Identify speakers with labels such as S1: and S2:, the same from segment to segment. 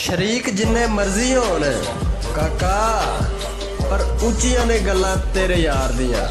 S1: ਸ਼ਰੀਕ ਜਿੰਨੇ ਮਰਜ਼ੀ ਹੋਣ ਕਾਕਾ ਪਰ ਉੱਚੀਆਂ ਨੇ ਗੱਲਾਂ ਤੇਰੇ ਯਾਰ ਦੀਆਂ।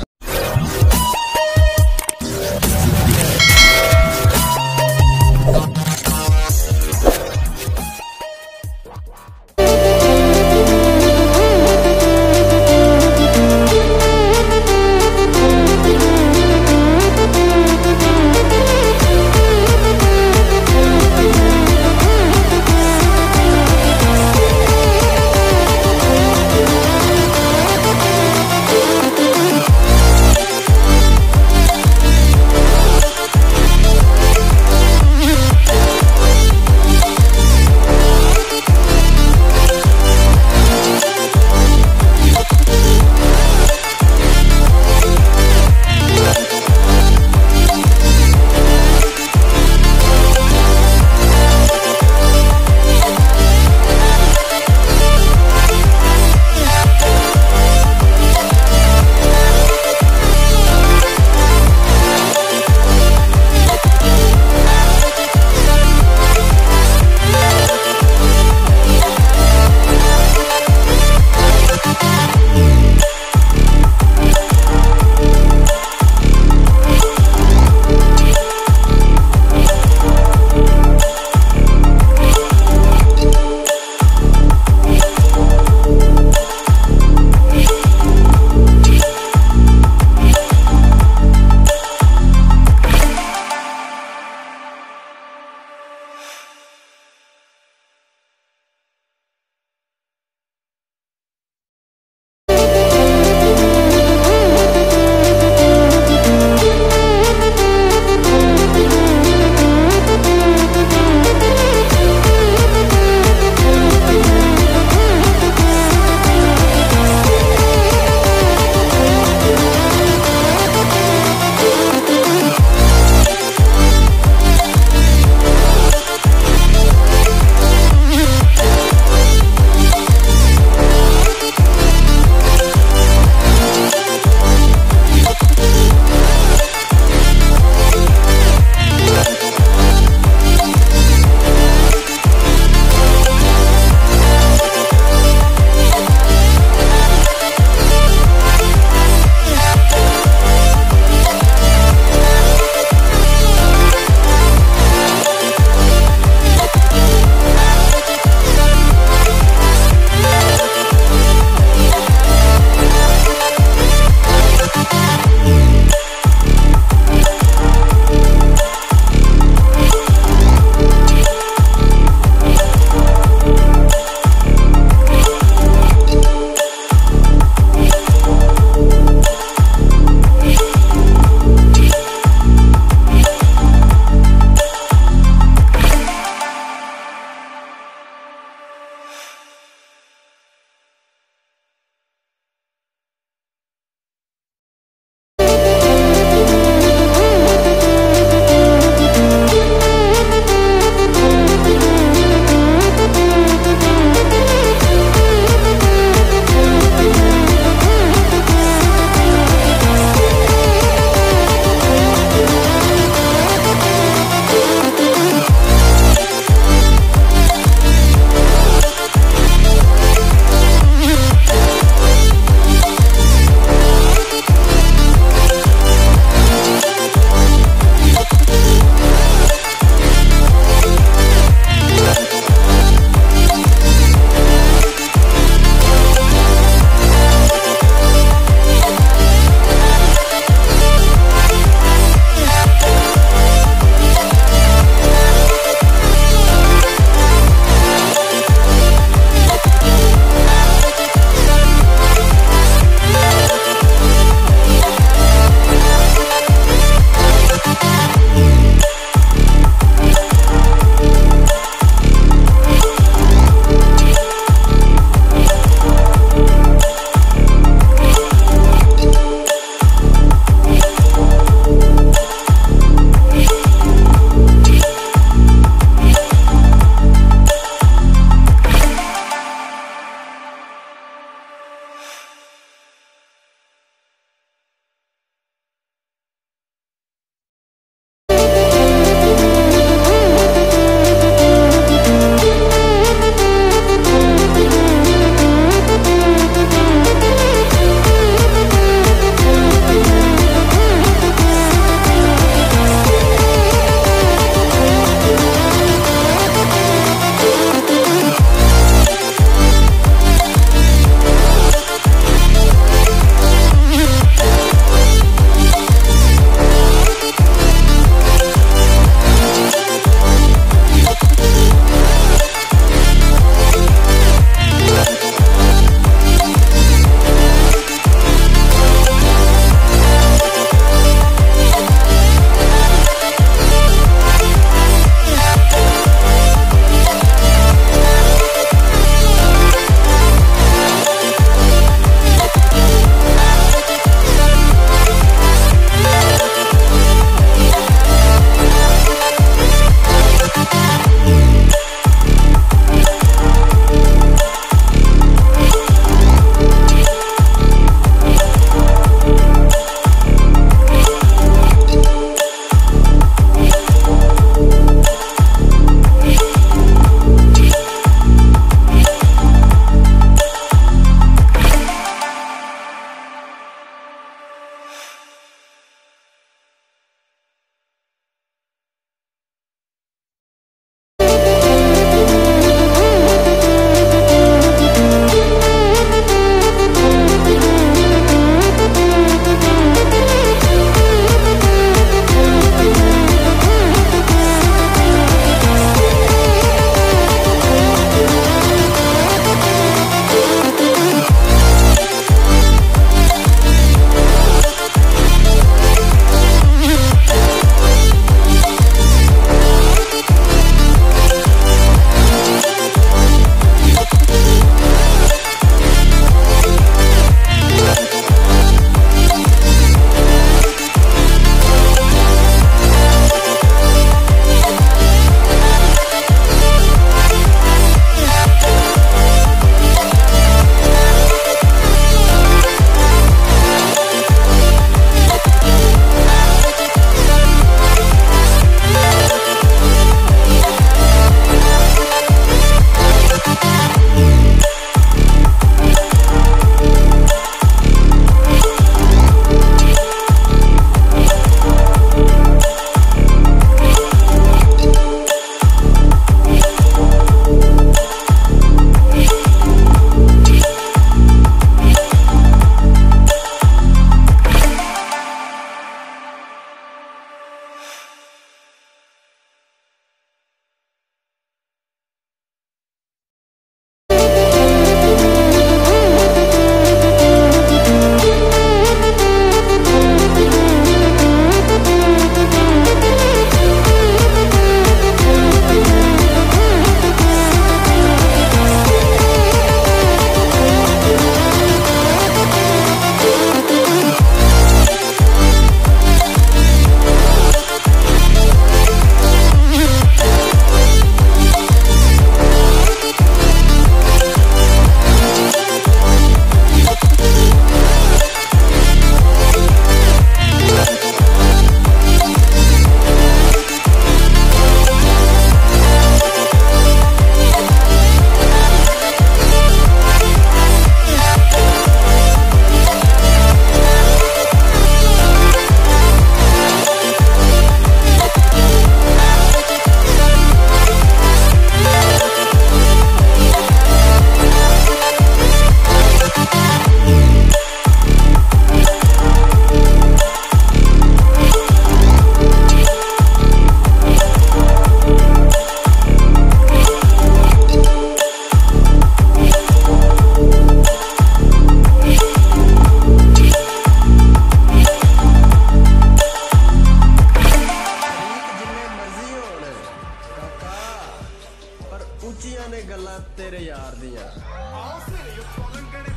S1: ਤੇਰੇ ਯਾਰ ਦੀ ਆ। ਆਓ ਸਿਰੇ ਉੱਤੋਂ ਲੰਗਣੇ